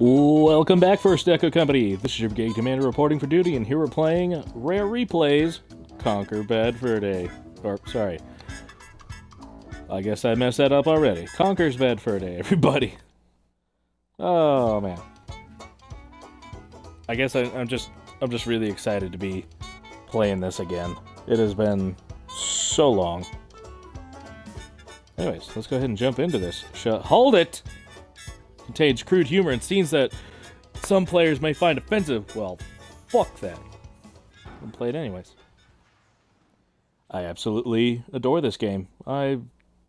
Welcome back, First Echo Company. This is your Brigade Commander reporting for duty, and here we're playing Rare Replays Conker Bad Day. Or, sorry. I guess I messed that up already. Conker's Bad Day, everybody. Oh, man. I guess I, I'm just I'm just really excited to be playing this again. It has been so long. Anyways, let's go ahead and jump into this. Sh hold it! Contains crude humor and scenes that some players may find offensive. Well, fuck that. I'm play it anyways. I absolutely adore this game. I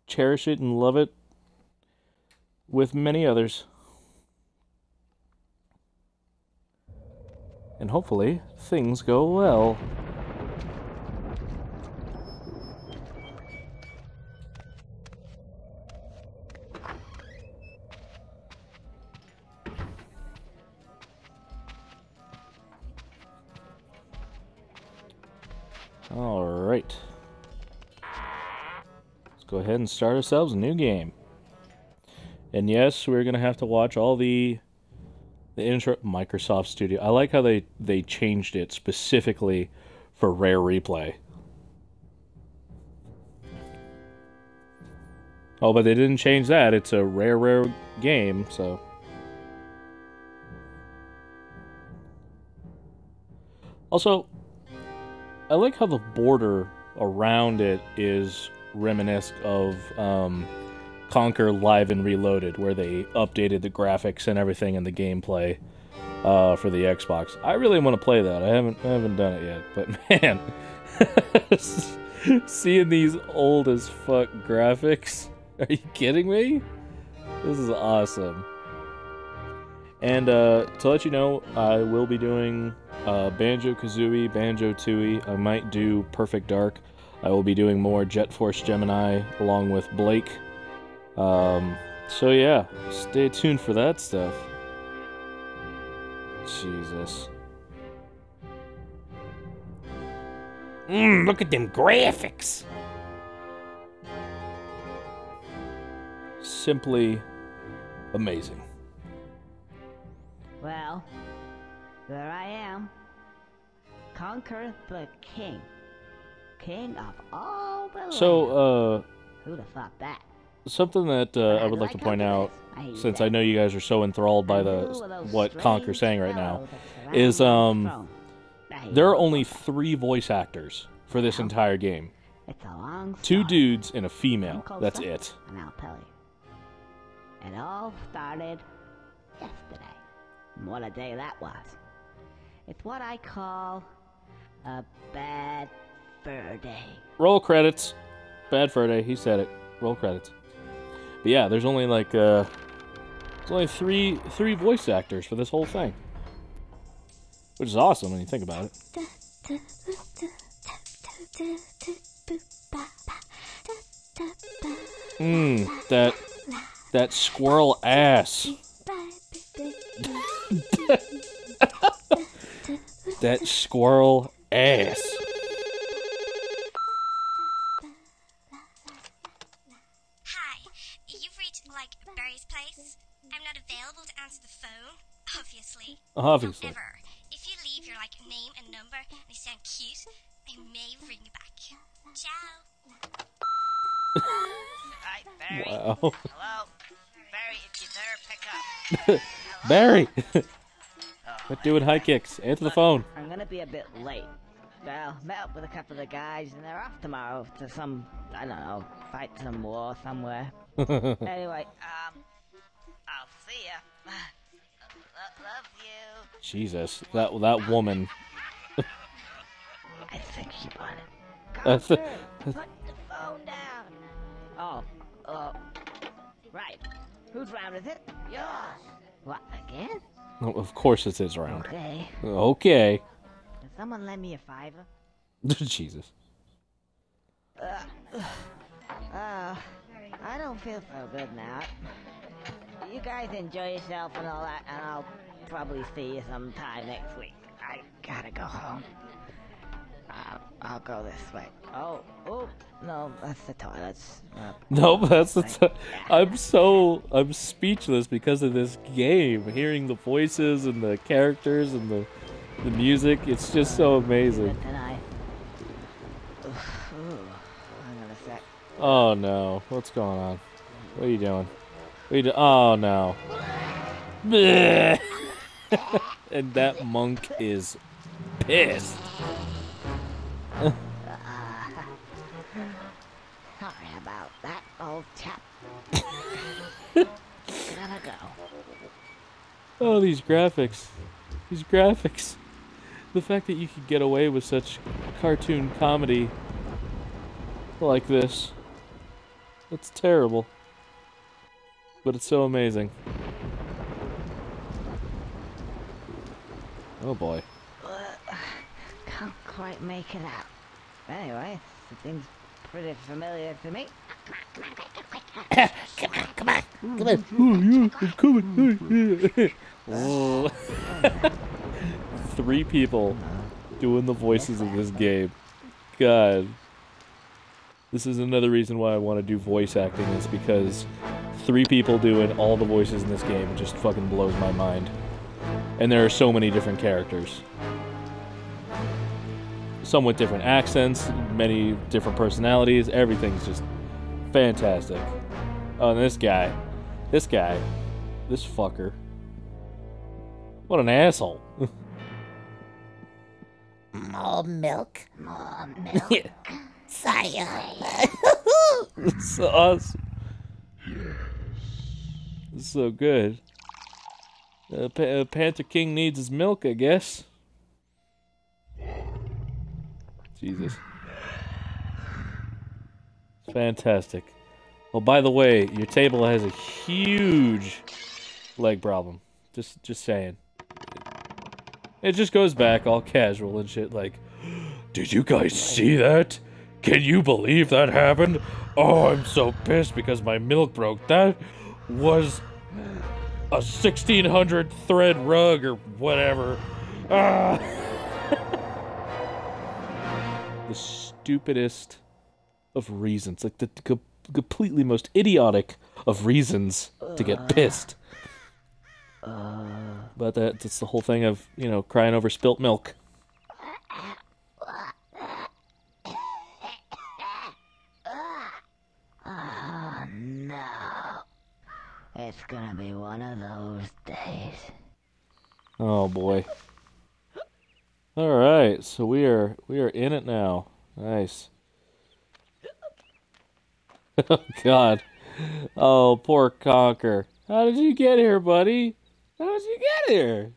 cherish it and love it with many others. And hopefully, things go well. And start ourselves a new game. And yes, we're going to have to watch all the the intro Microsoft Studio. I like how they they changed it specifically for Rare Replay. Oh, but they didn't change that. It's a rare, rare game, so. Also, I like how the border around it is reminiscent of um, Conker Live and Reloaded, where they updated the graphics and everything and the gameplay uh, for the Xbox. I really want to play that. I haven't I haven't done it yet, but man, seeing these old as fuck graphics. Are you kidding me? This is awesome. And uh, to let you know, I will be doing uh, Banjo Kazooie, Banjo Tooie. I might do Perfect Dark. I will be doing more Jet Force Gemini along with Blake. Um, so yeah, stay tuned for that stuff. Jesus. Mmm, look at them graphics. Simply amazing. Well, there I am. Conker the king. King of all the So, uh, Who'd have thought that? something that uh, I would like to point out, since I know you guys are so enthralled by the what Conker's saying right now, is um, there are only three voice actors for this entire game. It's a long Two dudes and a female. That's it. And I'll tell you. It all started yesterday. And What a day that was. It's what I call a bad Roll credits. Bad Fur Day. He said it. Roll credits. But yeah, there's only like uh, there's only three three voice actors for this whole thing, which is awesome when you think about it. Mmm, that that squirrel ass. that squirrel ass. Obviously. Obviously. However, if you leave your like name and number and you sound cute, I may ring you back. Ciao. Hi, Barry. Wow. Hello? Barry, if you there, pick up. Barry! Oh, Quit doing high kicks. Answer the phone. I'm gonna be a bit late. Well, met up with a couple of guys and they're off tomorrow to some, I don't know, fight some war somewhere. anyway, um, I'll see ya. Lo- love you. Jesus, that that woman. I think she bought it. That's Conker, put the phone down. Oh, uh, right. Whose round is it? Yours. What, again? Oh, of course it's his round. Okay. Okay. Can someone lend me a fiver? Jesus. Uh, uh, I don't feel so good now. You guys enjoy yourself and all that, and I'll probably see you sometime next week. I gotta go home. Uh, I'll go this way. Oh, oh, no, that's the toilets. Uh, Nope, that's the. T- I'm so I'm speechless because of this game. Hearing the voices and the characters and the the music, it's just so amazing. good tonight. Ooh, hang on a sec. Oh no, what's going on? What are you doing? What are you do- Oh no. And that monk is pissed. Sorry about that, old chap. Gotta go. Oh, these graphics. These graphics. The fact that you could get away with such cartoon comedy like this. It's terrible. But it's so amazing. Oh boy. Can't quite make it out. Anyway, it seems pretty familiar to me. Come on, come on, come on. Oh, yeah, I'm coming. oh. Three people doing the voices of this game. God. This is another reason why I want to do voice acting is because three people doing all the voices in this game just fucking blows my mind. And there are so many different characters. Some with different accents, many different personalities, everything's just fantastic. Oh, and this guy. This guy. This fucker. What an asshole. More milk. More milk. Sire. It's awesome. Yes. It's so good. Uh, Pa- uh, Panther King needs his milk, I guess. Jesus. Fantastic. Well, by the way, your table has a huge leg problem. Just, just saying. It just goes back all casual and shit. Like, did you guys see that? Can you believe that happened? Oh, I'm so pissed because my milk broke. That was a 1600 thread rug or whatever. Ah. the stupidest of reasons, like the co- completely most idiotic of reasons to get pissed. But that, that's the whole thing of, you know, crying over spilt milk. It's gonna be one of those days. Oh boy. All right, so we are we are in it now. Nice. oh God. Oh, poor Conker. How did you get here, buddy? How did you get here?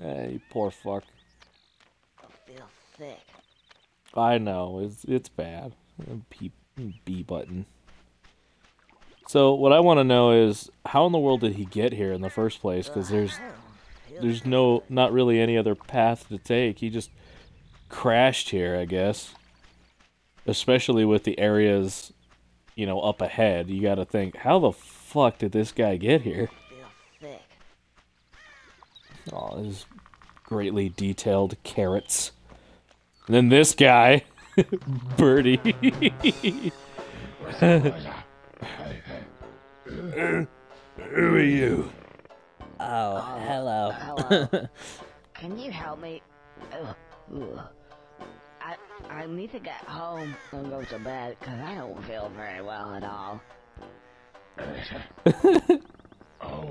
Eh, you poor fuck. I feel sick. I know it's it's bad. B, B button. So what I want to know is how in the world did he get here in the first place? Because there's there's no not really any other path to take. He just crashed here, I guess. Especially with the areas, you know, up ahead. You got to think, how the fuck did this guy get here? Oh, this greatly detailed carrots. And then this guy, Birdie. Who are you? Oh, hello. Hello. Can you help me? Ugh, ugh. I I need to get home and go to bed because I don't feel very well at all. Oh,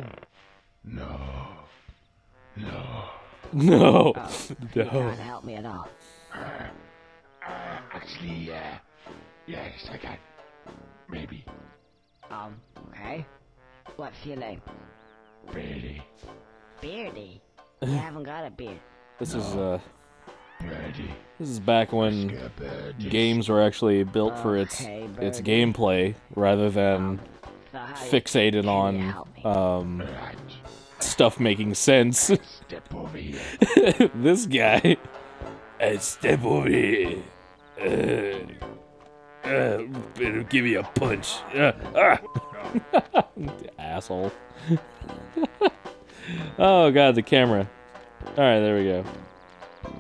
no. No. No. You No. can't help me at all. Uh, actually, yeah. Yes, I can. Maybe. Um, okay. What's your name? Ready. Beardy. You haven't got a beard. This is uh Ready. this is back when games were actually built for its Okay, its gameplay rather than So fixated on um Right. stuff making sense. Step over here. this guy. Step over here. Uh, uh, better give me a punch. Uh, ah. Asshole. oh god, the camera. All right, there we go.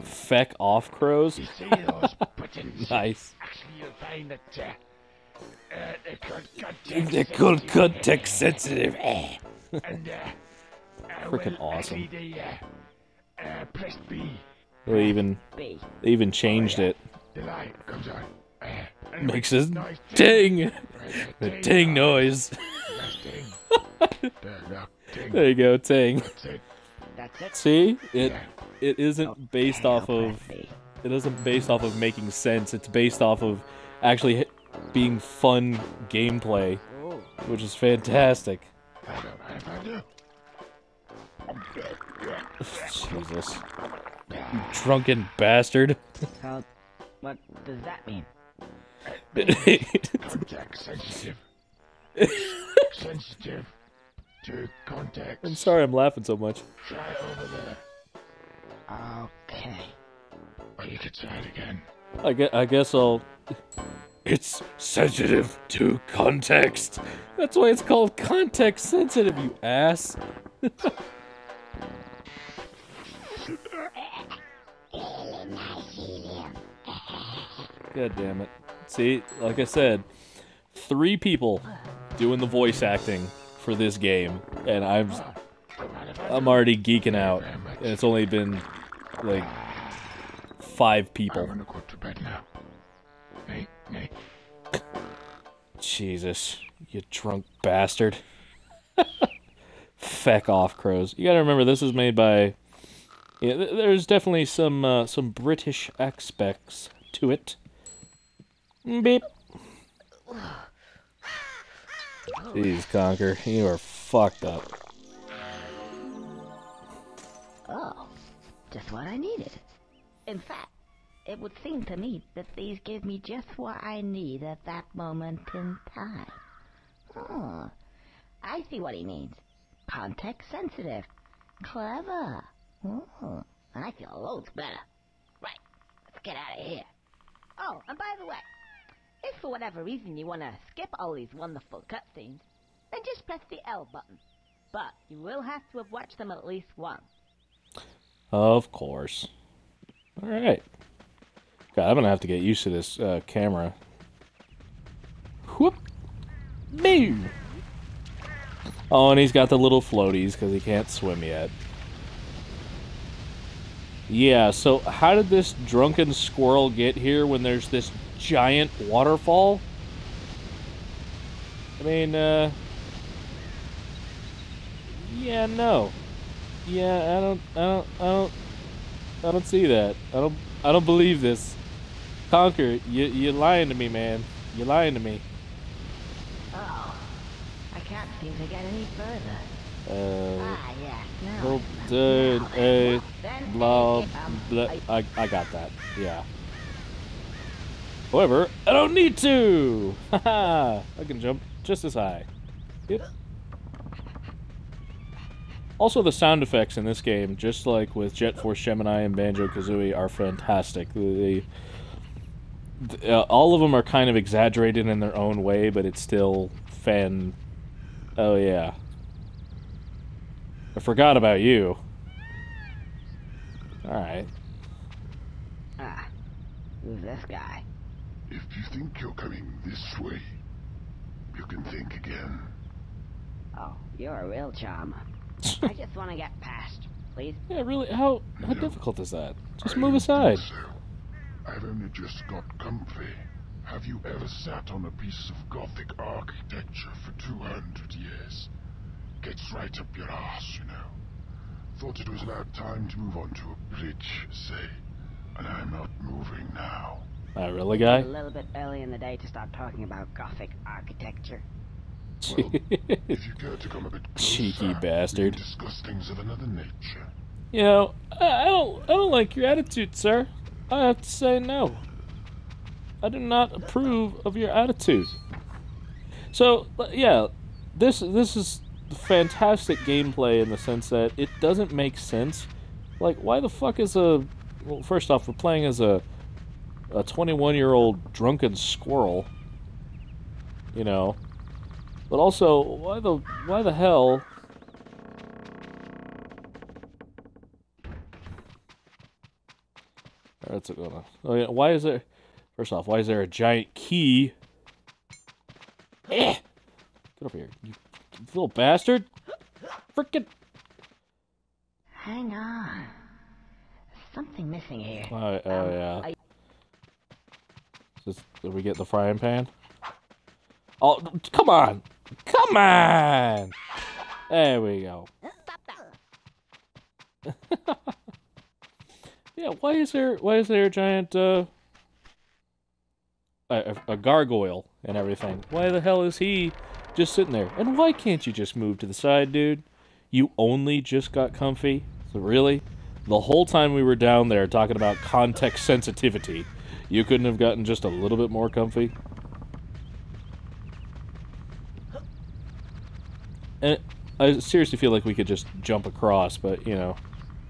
feck off crows. You see those buttons? Nice. Actually, you'll find that uh, uh, they're called context They're sensitive. context sensitive. Eh. And, uh, Frickin' well, awesome. They, press B. They even they even changed it. The light comes on. Makes noise. ding, ting. ding noise. There, you go, ting. See, it it isn't based off of it isn't based off of making sense. It's based off of actually being fun gameplay, which is fantastic. Jesus, you drunken bastard. So, what does that mean? Contact sensitive. sensitive to contact. I'm sorry, I'm laughing so much. Try over there. Okay. Or you could try it again. I guess, I guess I'll. It's sensitive to context. That's why it's called context sensitive, you ass. God damn it. See, like I said, three people doing the voice acting for this game, and I'm I'm already geeking out. And it's only been like five people. Jesus, you drunk bastard. Feck off, crows. You gotta remember this is made by. Yeah, there's definitely some uh, some British aspects to it. Beep. Jeez, Conker, you are fucked up. Oh, just what I needed. In fact, it would seem to me that these give me just what I need at that moment in time. Oh, I see what he means. Context sensitive. Clever. Oh, I feel loads better. Right, let's get out of here. Oh, and by the way, if for whatever reason you want to skip all these wonderful cutscenes, then just press the L button. But you will have to have watched them at least once. Of course. All right. God, I'm gonna have to get used to this uh, camera. Whoop. Boom. Oh, and he's got the little floaties because he can't swim yet. Yeah, so how did this drunken squirrel get here when there's this giant waterfall? I mean, uh. Yeah, no. Yeah, I don't, I don't, I don't, I don't see that. I don't, I don't believe this. Conker, you, you're lying to me, man. You're lying to me. Oh, I can't seem to get any further. Uh, Ah, yes, now. well, I uh, blah, blah. I, I got that. Yeah. However, I don't need to. Haha, I can jump just as high. Yep. Also, the sound effects in this game, just like with Jet Force Gemini and Banjo Kazooie, are fantastic. Uh, all of them are kind of exaggerated in their own way, but it's still fan. Oh yeah. I forgot about you. All right. Ah, who's this guy? If you think you're coming this way, you can think again. Oh, you're a real charmer. I just want to get past, please. Yeah, really. How how difficult is that? Just I move aside. So. I've only just got comfy. Have you ever sat on a piece of Gothic architecture for 200 years? Gets right up your arse, you know. Thought it was about time to move on to a bridge, say. And I'm not moving now. Uh, really, A little bit early in the day to start talking about Gothic architecture. Well, if you care to come a bit closer, Cheeky bastard. discuss things of another nature. You know, I, I don't, I don't like your attitude, sir. I have to say no. I do not approve of your attitude. So, yeah, this this is fantastic gameplay in the sense that it doesn't make sense. Like, why the fuck is a well? First off, we're playing as a a 21 year old drunken squirrel. You know, but also, why the why the hell What's it gonna? Oh yeah. Why is there? First off, why is there a giant key? Eh! Get over here, you little bastard! Frickin'! Hang on. Something missing here. Oh, oh yeah. Did we get the frying pan? Oh, come on! Come on! There we go. yeah, why is there why is there a giant uh a, a- a gargoyle and everything? Why the hell is he just sitting there? And why can't you just move to the side, dude? You only just got comfy? So really? The whole time we were down there talking about context sensitivity, you couldn't have gotten just a little bit more comfy? And I seriously feel like we could just jump across, but you know,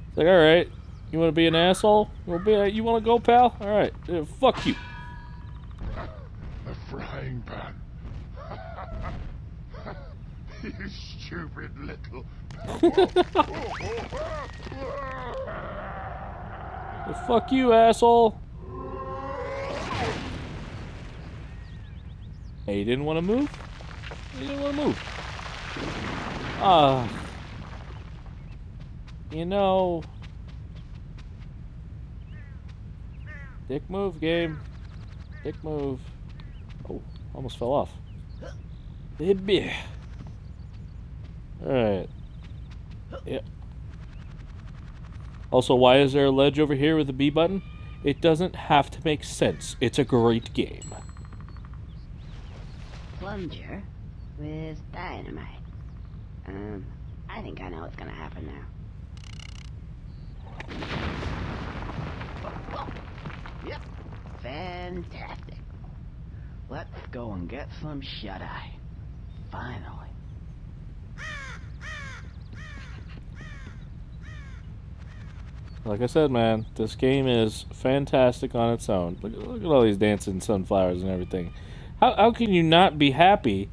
it's like, all right, you want to be an asshole? You want to be? you want to go, pal? All right, uh, fuck you. The frying pan. you stupid little. Uh, fuck you, asshole. Hey, you didn't want to move? You didn't want to move. Ah. you know. Dick move, game. Dick move. Oh, almost fell off. Baby. Alright. Yeah. Also, why is there a ledge over here with a B button? It doesn't have to make sense. It's a great game. Plunger with dynamite. Um, I think I know what's gonna happen now. Yep, fantastic. Let's go and get some shut-eye. Finally. Like I said, man, this game is fantastic on its own. Look, look at all these dancing sunflowers and everything. How how can you not be happy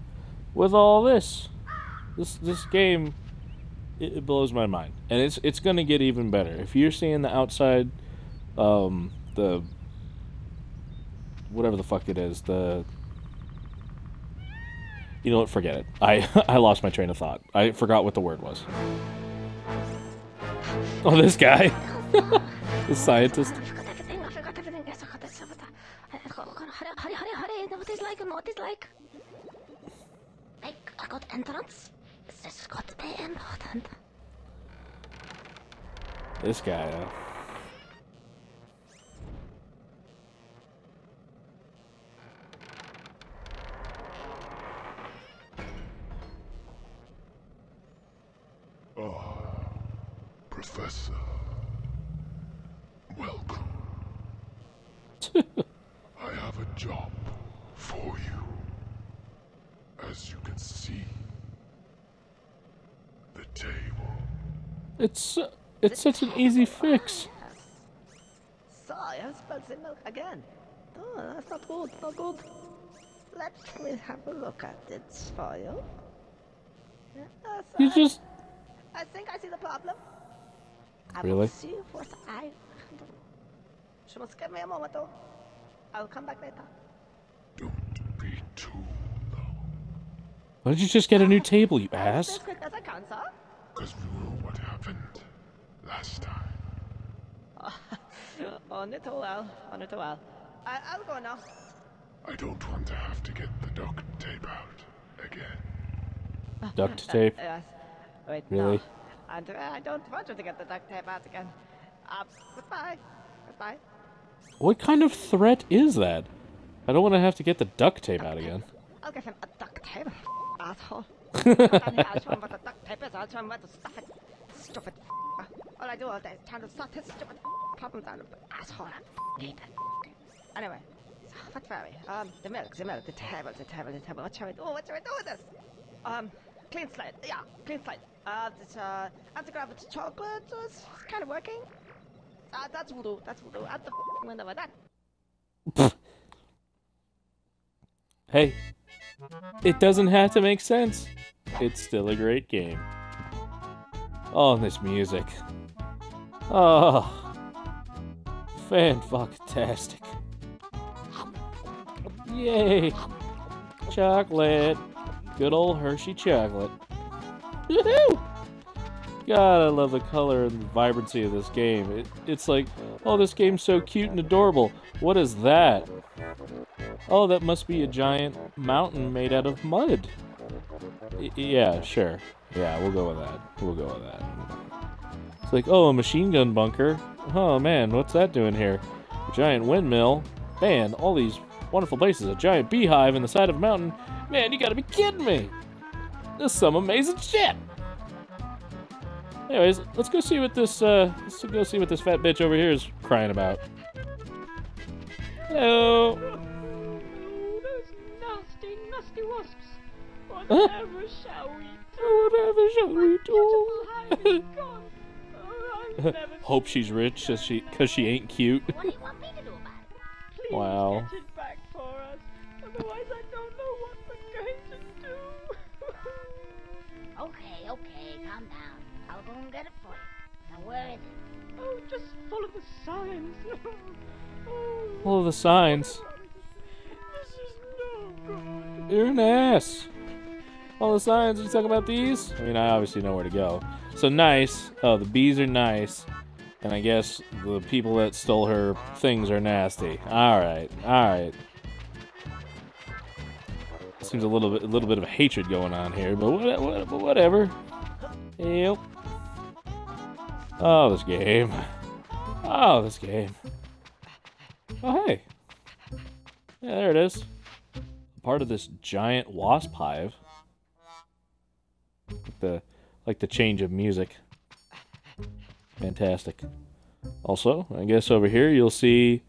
with all this? This this game it, it blows my mind, and it's it's gonna get even better. If you're seeing the outside, um, the whatever the fuck it is, the you know what? Forget it. I I lost my train of thought. I forgot what the word was. Oh, this guy, the scientist. I forgot everything. I forgot everything. Yes, I got this. Hurry, hurry, hurry, hurry. Know like? Know what it's like? Like, I got entrance. This got to be important. This guy. Uh, Professor. Welcome. I have a job for you. As you can see, the table. it's uh, it's such an easy fix. So, I spilled the milk again. Oh, that's not good, not good. Let me have a look at it for you. Yes, You I- just I think I see the problem. I Really? will see you for the eye. Give me a moment, though. I'll come back later. Don't be too long, why don't you just get a new table, you ass? As quick as I can, sir. because we know what happened last time. On it too well, on it too well. I, I'll go now. I don't want to have to get the duct tape out again. Duct tape. Yes. Wait, Really? no. And uh, I don't want you to get the duct tape out again. Uh, goodbye. Goodbye. What kind of threat is that? I don't want to have to get the duct tape out again. I'll give him a duct tape, asshole. Down I'll show him what the duct tape is. I'll show him where to stuff it. Stupid All I do all day is trying to sort his stupid problems out. Asshole. I hate that. Anyway, so what were we? Um, the milk, the milk, the table, the table, the table. What shall we do? What shall we do with this? Um, clean slate. Yeah, clean slate. Uh, this, uh, anti-gravity chocolate is kind of working. That's voodoo. That's voodoo. Out the window with that. Hey, it doesn't have to make sense. It's still a great game. Oh, this music. Oh, Fan-fuck-tastic. Yay! Chocolate. Good old Hershey chocolate. Woohoo! God, I love the color and vibrancy of this game. It, it's like, oh, this game's so cute and adorable. What is that? Oh, that must be a giant mountain made out of mud. Y- yeah, sure. Yeah, we'll go with that. We'll go with that. It's like, oh, a machine gun bunker. Oh man, what's that doing here? A giant windmill. Man, all these wonderful places. A giant beehive in the side of a mountain. Man, you gotta be kidding me. This is some amazing shit. Anyways, let's go see what this uh let's go see what this fat bitch over here is crying about. Hello. Those nasty, nasty wasps. Huh? Whatever shall we do? Whatever shall we do? Oh, Hope she's rich cause she cause she ain't cute. What do you want me to do about it? Please Wow. Where is it? oh, just follow the signs. oh, All the signs. this is no good. You're an ass. All the signs, are you talking about these? I mean, I obviously know where to go. So nice. Oh, the bees are nice. And I guess the people that stole her things are nasty. Alright, alright. Seems a little bit, a little bit of hatred going on here, but what, what, but whatever. Yep. Oh, this game. Oh, this game. Oh, hey. Yeah, there it is part of this giant wasp hive. Like the like the change of music. Fantastic. Also, I guess over here you'll see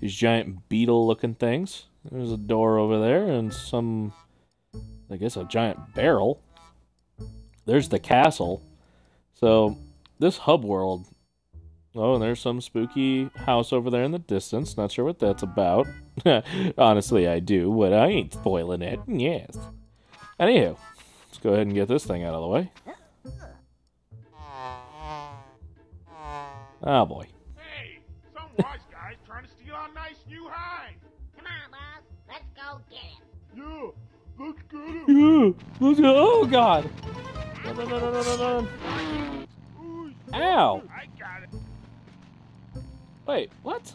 these giant beetle looking things. There's a door over there and some I guess a giant barrel. There's the castle. So this hub world Oh, and there's some spooky house over there in the distance. Not sure what that's about. Honestly, I do, but I ain't spoiling it. Yes. Anywho, let's go ahead and get this thing out of the way. Oh boy. Hey, some wise guy's trying to steal our nice new hive. Come on, boss. Let's go get him. Yeah, let's get him. Yeah, let's go. Oh god. Run, run, run, run, run, run. Ow. I got it. Wait, what?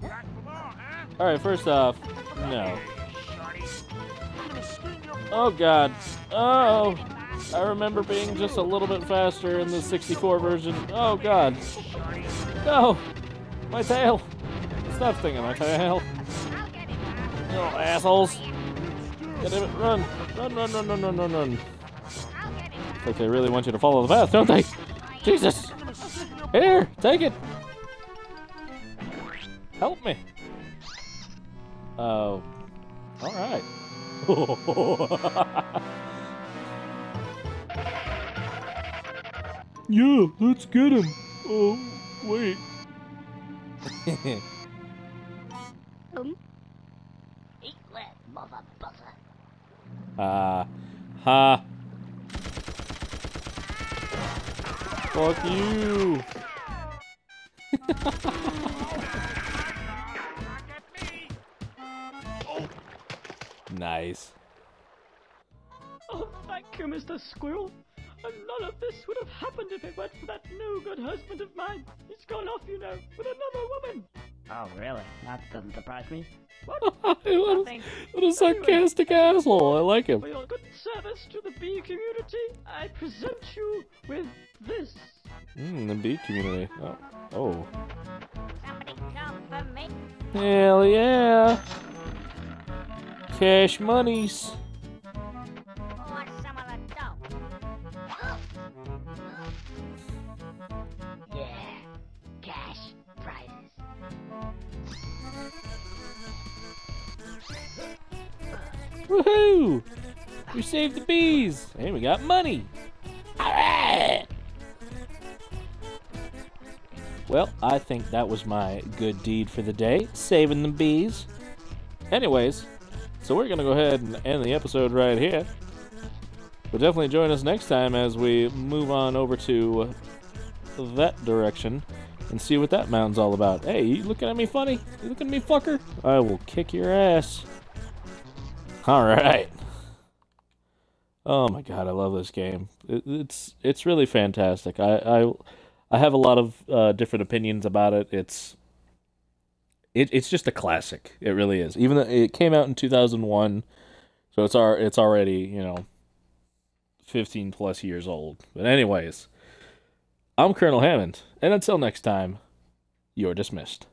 Got them all, huh? Alright, first off, no. Shorty. I'm gonna skin your Oh god. Oh. I remember being just a little bit faster in the 64 version. Oh god. No! My tail! Stop stinging my tail. I'll get him, boss. You little assholes. Get it, run. Run, run, run, run, run, run, run. I'll get him, boss. Like they really want you to follow the path, don't they? Jesus! Here, take it! Help me! Oh. Alright. yeah, let's get him. Oh, wait. Ah. ha. Fuck you. nice. Oh, thank you, Mr. Squirrel. None of this would have happened if it weren't for that no good husband of mine. He's gone off, you know, with another woman. Oh, really? That doesn't surprise me. What? what, a, what a sarcastic asshole. I like him. For your good service to the bee community, I present you with this. Mm, the bee community. Oh. oh. Somebody come for me. Hell yeah. Cash monies. Woohoo! We saved the bees! And we got money! Alright! Well, I think that was my good deed for the day, saving the bees. Anyways, so we're gonna go ahead and end the episode right here. But definitely join us next time as we move on over to that direction and see what that mountain's all about. Hey, you looking at me funny? You looking at me, fucker? I will kick your ass. All right. Oh my god, I love this game. It, it's it's really fantastic. I I, I have a lot of uh, different opinions about it. It's it, it's just a classic. It really is. Even though it came out in 2001, so it's our it's already, you know, 15 plus years old. But anyways, I'm Colonel Hammond, and until next time, you're dismissed.